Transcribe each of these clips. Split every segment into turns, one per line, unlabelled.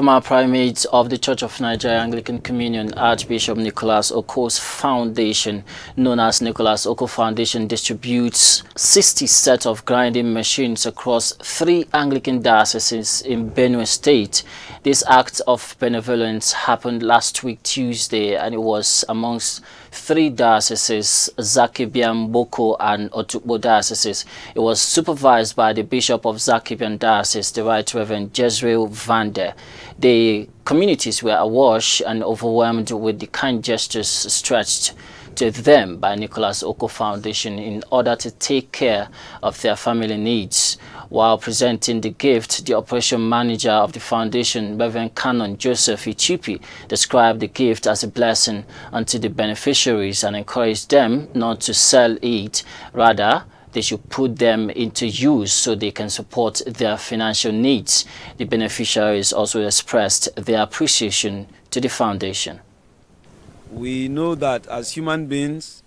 Former primate of the Church of Nigeria Anglican Communion, Archbishop Nicholas Okoh's foundation, known as Nicholas Okoh Foundation, distributes 60 sets of grinding machines across three Anglican dioceses in Benue State. This act of benevolence happened last week Tuesday and it was amongst three dioceses, Zaki-Biam, Gboko and Otukpo dioceses. It was supervised by the Bishop of Zaki-Biam Diocese, the Right Reverend Jezreel Vander. The communities were awash and overwhelmed with the kind gestures stretched to them by Nicholas Okoh Foundation in order to take care of their family needs. While presenting the gift, the operation manager of the foundation, Reverend Canon Joseph Ichupi, described the gift as a blessing unto the beneficiaries and encouraged them not to sell it, rather they should put them into use so they can support their financial needs. The beneficiaries also expressed their appreciation to the foundation.
We know that as human beings,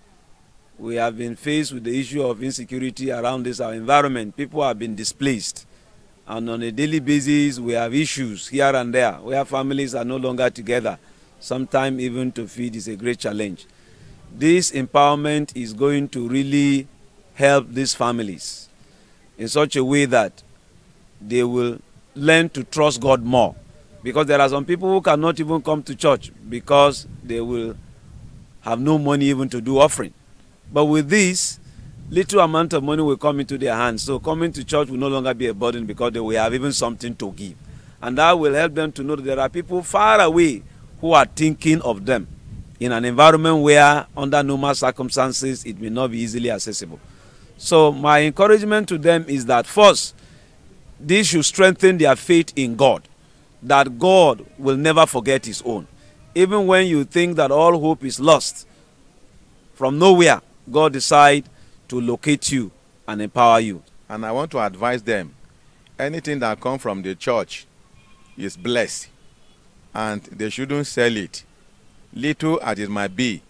we have been faced with the issue of insecurity around this our environment. People have been displaced. And on a daily basis, we have issues here and there where families are no longer together. Sometimes even to feed is a great challenge. This empowerment is going to really help these families in such a way that they will learn to trust God more. Because there are some people who cannot even come to church because they will have no money even to do offering. But with this, little amount of money will come into their hands. So coming to church will no longer be a burden because they will have even something to give. And that will help them to know that there are people far away who are thinking of them in an environment where, under normal circumstances, it may not be easily accessible. So my encouragement to them is that first, this should strengthen their faith in God, that God will never forget his own. Even when you think that all hope is lost, from nowhere, God decide to locate you and empower you.
And I want to advise them, anything that come from the church is blessed, and they shouldn't sell it, little as it might be.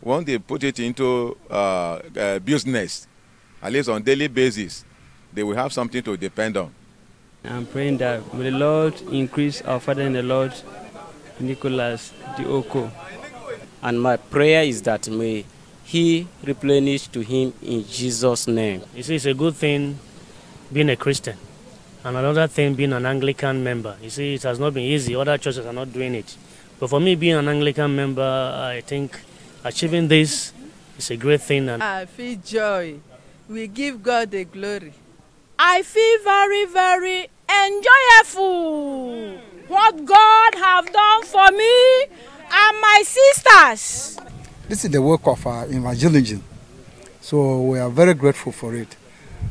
Once they put it into uh, uh, business, at least on daily basis, they will have something to depend on.
I'm praying that may the Lord increase our Father in the Lord, Nicholas Dioko.
And my prayer is that may he replenish to him in Jesus' name.
You see, it's a good thing being a Christian. And another thing being an Anglican member. You see, it has not been easy. Other churches are not doing it. But for me, being an Anglican member, I think achieving this is a great thing. And
I feel joy. We give God the glory.
I feel very, very enjoyable what God have done for me and my sisters.
This is the work of our evangelism. So we are very grateful for it.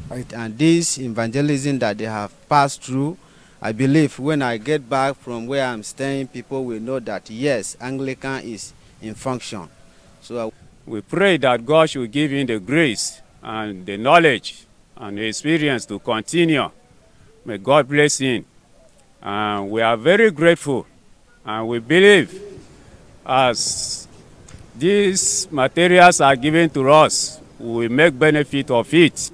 Right? And this evangelism that they have passed through, I believe when I get back from where I'm staying, people will know that yes, Anglican is in function. So
we pray that God should give him the grace and the knowledge and the experience to continue. May God bless him. And we are very grateful and we believe as these materials are given to us, we make benefit of it.